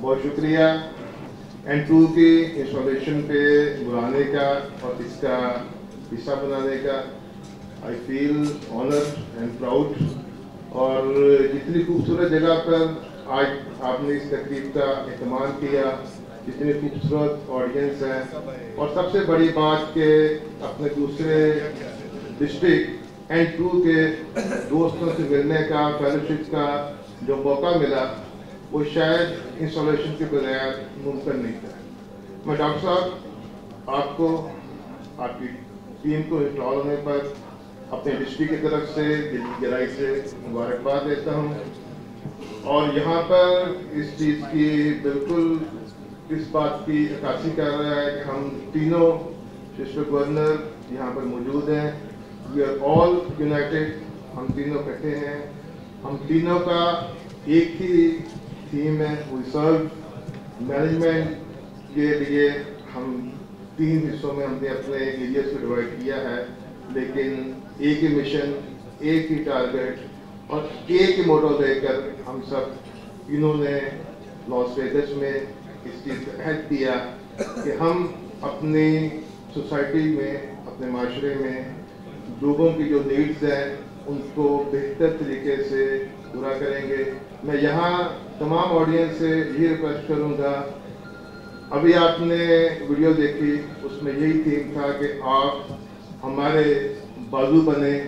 بہت شکریہ جتنی خوبصورت جگہ پر آج آپ نے اس تقریب کا اہتمام کیا جتنے خوبصورت آڈینس ہیں اور سب سے بڑی بات کہ اپنے دوسرے ڈسٹرکٹ اینڈ ٹو کے دوستوں سے ملنے کا فیلوشپ کا جو موقع ملا، وہ شاید انسٹالیشن کے بغیر ممکن نہیں تھا۔ میں ڈاکٹر صاحب، آپ کو، آپ کی ٹیم کو انسٹال ہونے پر اپنے ڈسٹرکٹ کی طرف سے دل کی گہرائی سے مبارکباد دیتا ہوں۔ اور یہاں پر اس چیز کی بالکل اس بات کی عکاسی کر رہا ہے کہ ہم تینوں ششو گورنر یہاں پر موجود ہیں۔ وی آر آل یونائٹیڈ ہم تینوں کٹھے ہیں۔ ہم تینوں کا ایک ہی تھیم ہے۔ ریسرچ مینجمنٹ کے لیے ہم تین حصوں میں ہم نے اپنے ایریاز کو ڈیوائڈ کیا ہے۔ لیکن ایک ہی مشن ایک ہی ٹارگٹ اور یہ کی موٹو دے کر ہم سب انہوں نے لاس ویگس میں اس چیز کا عہد دیا کہ ہم اپنی سوسائٹی میں، اپنے معاشرے میں لوگوں کی جو نیڈز ہیں، ان کو بہتر طریقے سے پورا کریں گے۔ میں یہاں تمام آڈینس سے یہ ریکویسٹ کروں گا۔ ابھی آپ نے ویڈیو دیکھی، اس میں یہی تھیم تھا کہ آپ ہمارے بازو بنے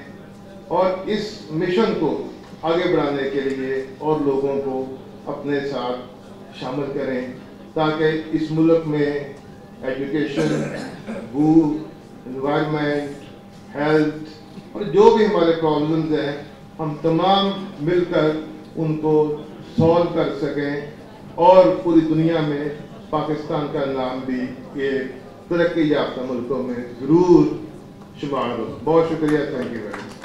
اور اس مشن کو آگے بڑھانے کے لیے اور لوگوں کو اپنے ساتھ شامل کریں تاکہ اس ملک میں ایجوکیشن بھوک انوائرمنٹ ہیلتھ اور جو بھی ہمارے پرابلمز ہیں، ہم تمام مل کر ان کو سولو کر سکیں اور پوری دنیا میں پاکستان کا نام بھی یہ ترقی یافتہ ملکوں میں ضرور شمار ہو۔ بہت شکریہ تھینک یو ویری مچ